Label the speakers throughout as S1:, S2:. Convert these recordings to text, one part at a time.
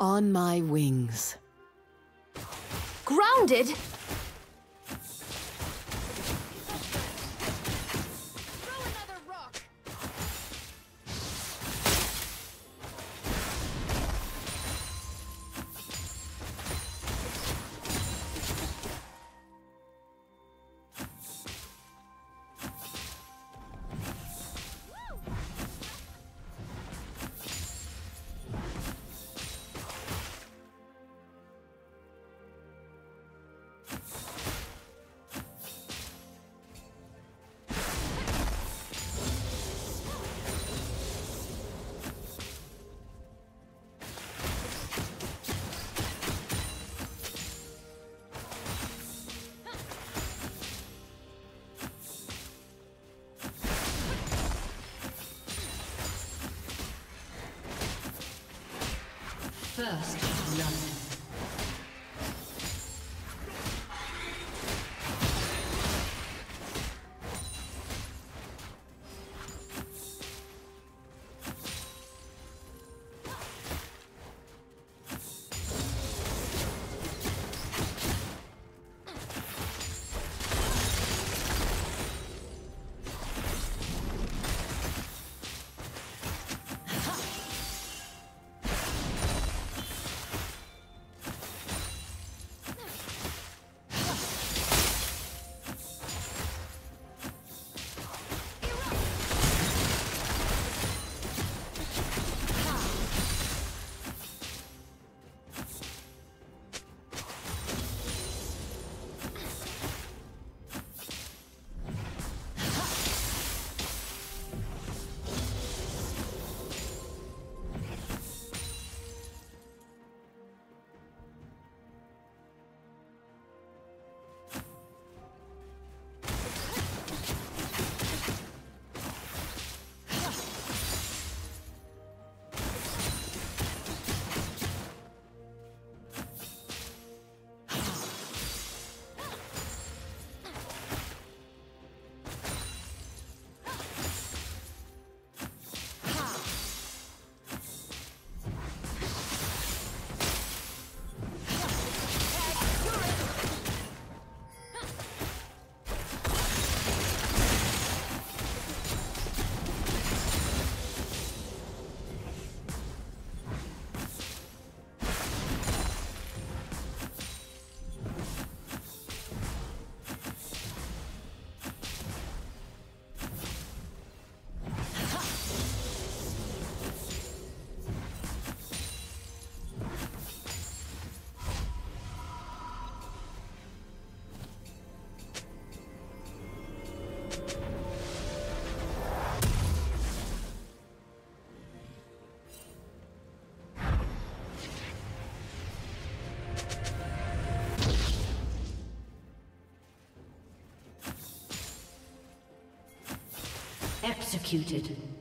S1: On my wings.
S2: Grounded?
S3: First love. Executed.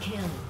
S3: Kill.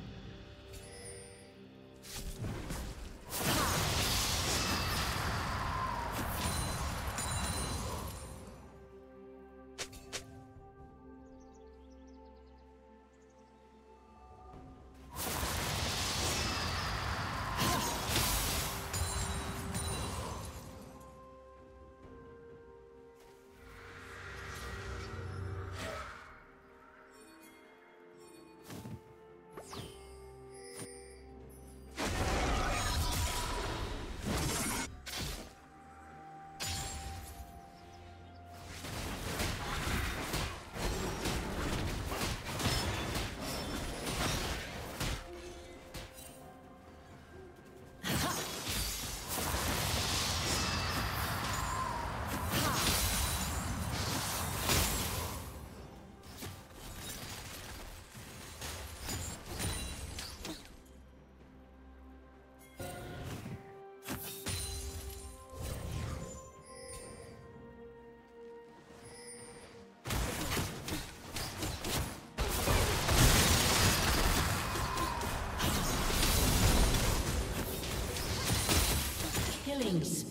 S3: Killing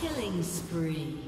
S3: Killing spree.